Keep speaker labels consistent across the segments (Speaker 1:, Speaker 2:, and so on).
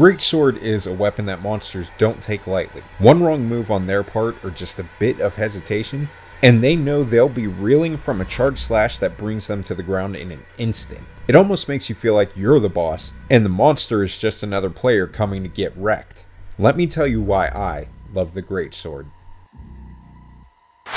Speaker 1: Greatsword is a weapon that monsters don't take lightly. One wrong move on their part or just a bit of hesitation, and they know they'll be reeling from a charge slash that brings them to the ground in an instant. It almost makes you feel like you're the boss, and the monster is just another player coming to get wrecked. Let me tell you why I love the Greatsword.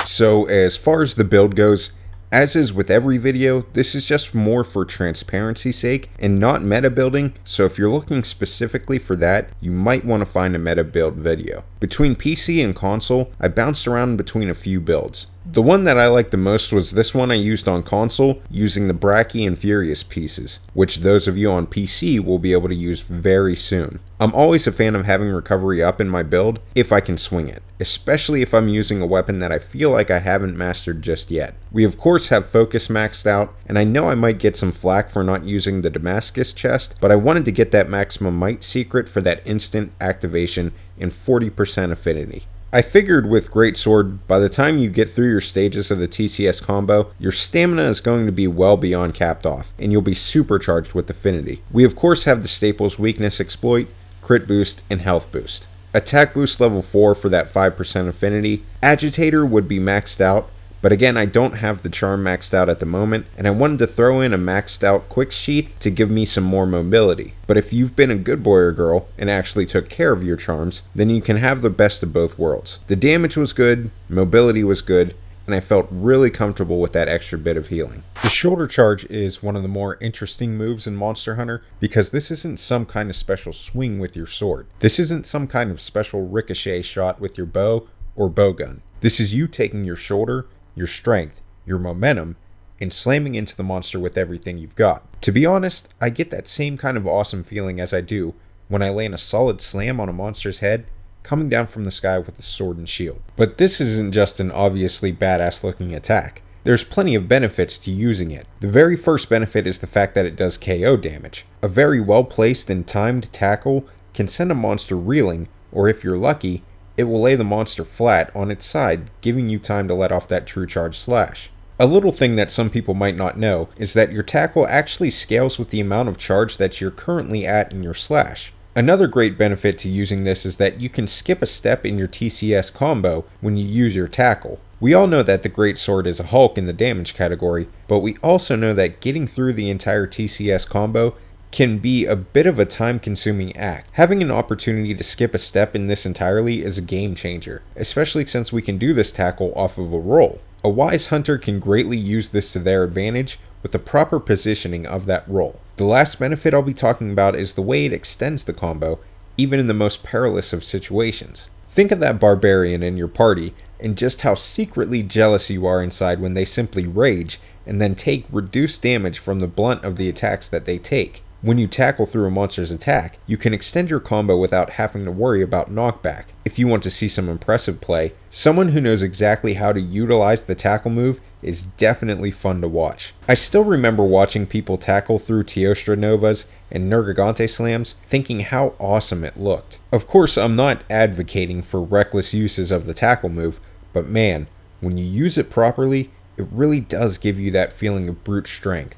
Speaker 1: So, as far as the build goes, as is with every video, this is just more for transparency's sake and not meta building, so if you're looking specifically for that, you might want to find a meta build video. Between PC and console, I bounced around between a few builds. The one that I liked the most was this one I used on console using the Brachy and Furious pieces, which those of you on PC will be able to use very soon. I'm always a fan of having recovery up in my build if I can swing it, especially if I'm using a weapon that I feel like I haven't mastered just yet. We of course have focus maxed out, and I know I might get some flack for not using the Damascus chest, but I wanted to get that maximum might secret for that instant activation and 40% affinity. I figured with Greatsword, by the time you get through your stages of the TCS combo, your stamina is going to be well beyond capped off, and you'll be supercharged with affinity. We of course have the staples weakness exploit, crit boost, and health boost. Attack boost level 4 for that 5% affinity. Agitator would be maxed out, but again, I don't have the charm maxed out at the moment, and I wanted to throw in a maxed out quick sheath to give me some more mobility. But if you've been a good boy or girl and actually took care of your charms, then you can have the best of both worlds. The damage was good, mobility was good, and I felt really comfortable with that extra bit of healing. The shoulder charge is one of the more interesting moves in Monster Hunter because this isn't some kind of special swing with your sword. This isn't some kind of special ricochet shot with your bow or bowgun. This is you taking your shoulder your strength, your momentum, and slamming into the monster with everything you've got. To be honest, I get that same kind of awesome feeling as I do when I land a solid slam on a monster's head coming down from the sky with a sword and shield. But this isn't just an obviously badass looking attack. There's plenty of benefits to using it. The very first benefit is the fact that it does KO damage. A very well placed and timed tackle can send a monster reeling, or if you're lucky, it will lay the monster flat on its side, giving you time to let off that true charge slash. A little thing that some people might not know is that your tackle actually scales with the amount of charge that you're currently at in your slash. Another great benefit to using this is that you can skip a step in your TCS combo when you use your tackle. We all know that the Great Sword is a Hulk in the damage category, but we also know that getting through the entire TCS combo can be a bit of a time consuming act. Having an opportunity to skip a step in this entirely is a game changer, especially since we can do this tackle off of a roll. A wise hunter can greatly use this to their advantage with the proper positioning of that roll. The last benefit I'll be talking about is the way it extends the combo, even in the most perilous of situations. Think of that barbarian in your party and just how secretly jealous you are inside when they simply rage and then take reduced damage from the blunt of the attacks that they take. When you tackle through a monster's attack, you can extend your combo without having to worry about knockback. If you want to see some impressive play, someone who knows exactly how to utilize the tackle move is definitely fun to watch. I still remember watching people tackle through Teostra Novas and Nergigante slams, thinking how awesome it looked. Of course, I'm not advocating for reckless uses of the tackle move, but man, when you use it properly, it really does give you that feeling of brute strength.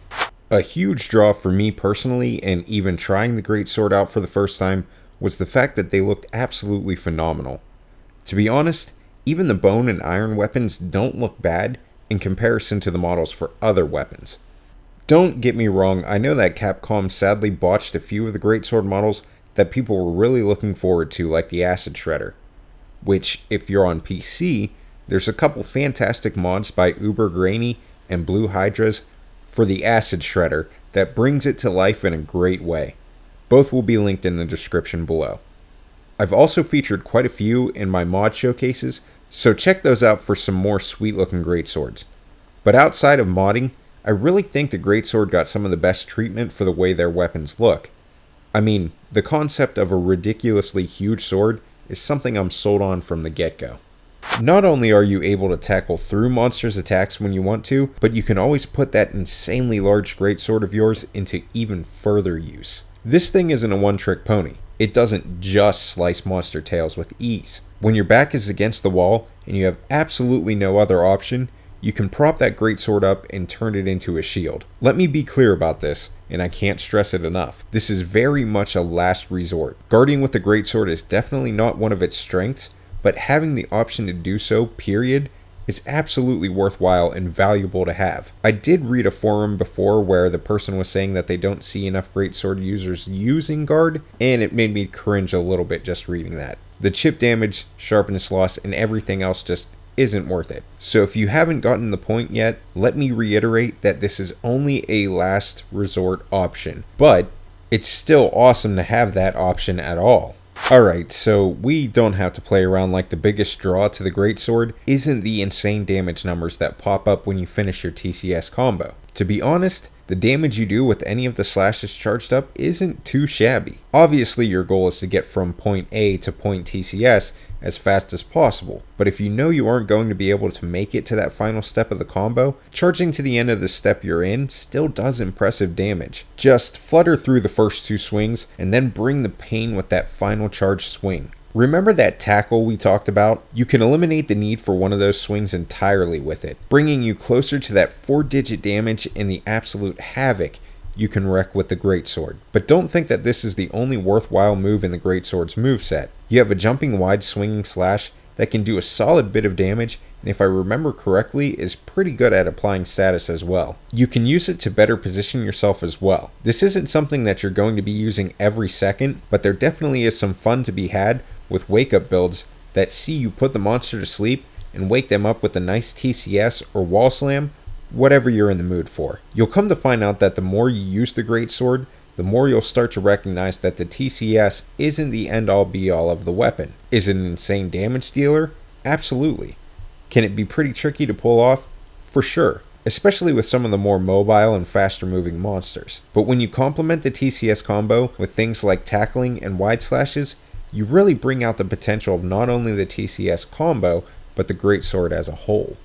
Speaker 1: A huge draw for me personally, and even trying the Great Sword out for the first time, was the fact that they looked absolutely phenomenal. To be honest, even the bone and iron weapons don't look bad in comparison to the models for other weapons. Don't get me wrong, I know that Capcom sadly botched a few of the Great Sword models that people were really looking forward to, like the Acid Shredder. Which, if you're on PC, there's a couple fantastic mods by UberGrainy and BlueHydraz for the Acid Shredder that brings it to life in a great way. Both will be linked in the description below. I've also featured quite a few in my mod showcases, so check those out for some more sweet looking greatswords. But outside of modding, I really think the greatsword got some of the best treatment for the way their weapons look. I mean, the concept of a ridiculously huge sword is something I'm sold on from the get-go. Not only are you able to tackle through monsters' attacks when you want to, but you can always put that insanely large greatsword of yours into even further use. This thing isn't a one-trick pony. It doesn't just slice monster tails with ease. When your back is against the wall and you have absolutely no other option, you can prop that greatsword up and turn it into a shield. Let me be clear about this, and I can't stress it enough. This is very much a last resort. Guarding with the greatsword is definitely not one of its strengths, but having the option to do so, period, is absolutely worthwhile and valuable to have. I did read a forum before where the person was saying that they don't see enough greatsword users using guard, and it made me cringe a little bit just reading that. The chip damage, sharpness loss, and everything else just isn't worth it. So if you haven't gotten the point yet, let me reiterate that this is only a last resort option, but it's still awesome to have that option at all. Alright, so we don't have to play around like the biggest draw to the Greatsword isn't the insane damage numbers that pop up when you finish your TCS combo. To be honest, the damage you do with any of the slashes charged up isn't too shabby. Obviously your goal is to get from point A to point TCS as fast as possible, but if you know you aren't going to be able to make it to that final step of the combo, charging to the end of the step you're in still does impressive damage. Just flutter through the first two swings and then bring the pain with that final charge swing. Remember that tackle we talked about? You can eliminate the need for one of those swings entirely with it, bringing you closer to that 4 digit damage and the absolute havoc you can wreck with the Greatsword. But don't think that this is the only worthwhile move in the Greatsword's moveset. You have a jumping wide swinging slash that can do a solid bit of damage and if I remember correctly is pretty good at applying status as well. You can use it to better position yourself as well. This isn't something that you're going to be using every second, but there definitely is some fun to be had with wake up builds that see you put the monster to sleep and wake them up with a nice TCS or wall slam whatever you're in the mood for. You'll come to find out that the more you use the Greatsword, the more you'll start to recognize that the TCS isn't the end all be all of the weapon. Is it an insane damage dealer? Absolutely. Can it be pretty tricky to pull off? For sure, especially with some of the more mobile and faster moving monsters. But when you complement the TCS combo with things like tackling and wide slashes, you really bring out the potential of not only the TCS combo, but the Greatsword as a whole.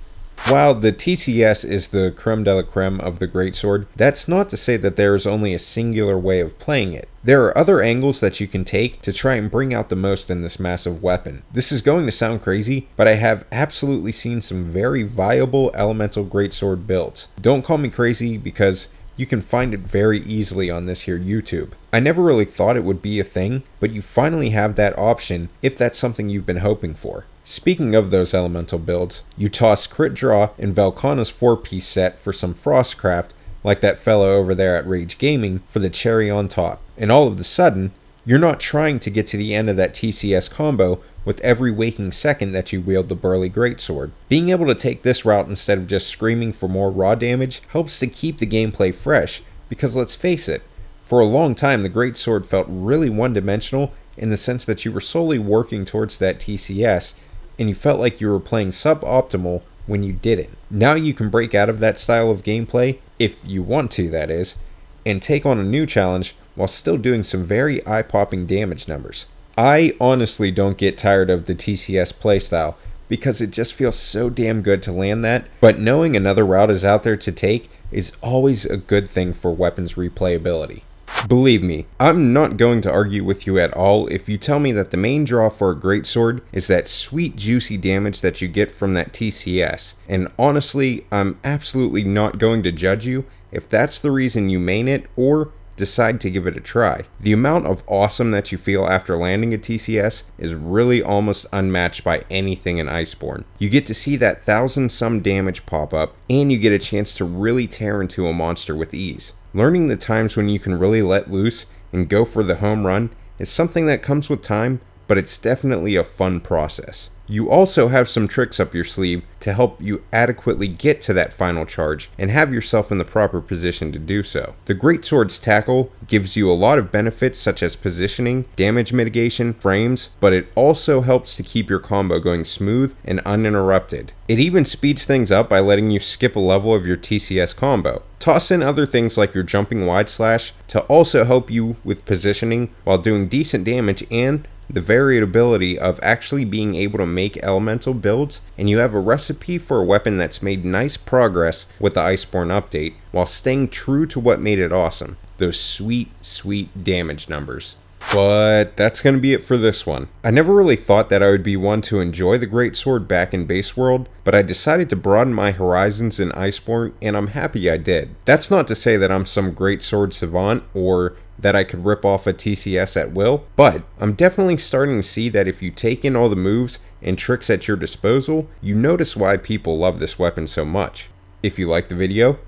Speaker 1: While the TCS is the creme de la creme of the greatsword, that's not to say that there is only a singular way of playing it. There are other angles that you can take to try and bring out the most in this massive weapon. This is going to sound crazy, but I have absolutely seen some very viable elemental greatsword builds. Don't call me crazy because you can find it very easily on this here YouTube. I never really thought it would be a thing, but you finally have that option if that's something you've been hoping for. Speaking of those elemental builds, you toss Crit Draw and Velkhana's 4-piece set for some Frostcraft, like that fellow over there at Rage Gaming, for the cherry on top. And all of a sudden, you're not trying to get to the end of that TCS combo with every waking second that you wield the Burly Greatsword. Being able to take this route instead of just screaming for more raw damage helps to keep the gameplay fresh, because let's face it, for a long time the Greatsword felt really one-dimensional in the sense that you were solely working towards that TCS and you felt like you were playing suboptimal when you didn't. Now you can break out of that style of gameplay, if you want to, that is, and take on a new challenge while still doing some very eye popping damage numbers. I honestly don't get tired of the TCS playstyle because it just feels so damn good to land that, but knowing another route is out there to take is always a good thing for weapons replayability. Believe me, I'm not going to argue with you at all if you tell me that the main draw for a greatsword is that sweet juicy damage that you get from that TCS. And honestly, I'm absolutely not going to judge you if that's the reason you main it or decide to give it a try. The amount of awesome that you feel after landing a TCS is really almost unmatched by anything in Iceborne. You get to see that thousand some damage pop up, and you get a chance to really tear into a monster with ease. Learning the times when you can really let loose and go for the home run is something that comes with time, but it's definitely a fun process. You also have some tricks up your sleeve to help you adequately get to that final charge and have yourself in the proper position to do so. The Great Sword's tackle gives you a lot of benefits such as positioning, damage mitigation, frames, but it also helps to keep your combo going smooth and uninterrupted. It even speeds things up by letting you skip a level of your TCS combo. Toss in other things like your jumping wide slash to also help you with positioning while doing decent damage and the variability of actually being able to make elemental builds, and you have a recipe for a weapon that's made nice progress with the Iceborne update while staying true to what made it awesome those sweet, sweet damage numbers. But that's going to be it for this one. I never really thought that I would be one to enjoy the Greatsword back in Base World, but I decided to broaden my horizons in Iceborne, and I'm happy I did. That's not to say that I'm some Greatsword savant or that I could rip off a TCS at will, but I'm definitely starting to see that if you take in all the moves and tricks at your disposal, you notice why people love this weapon so much. If you like the video,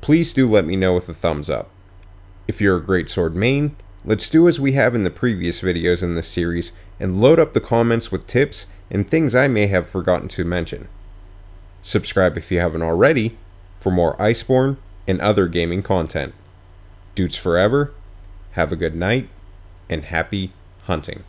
Speaker 1: please do let me know with a thumbs up. If you're a Greatsword main, let's do as we have in the previous videos in this series and load up the comments with tips and things I may have forgotten to mention. Subscribe if you haven't already for more Iceborne and other gaming content. Dudes forever, have a good night, and happy hunting.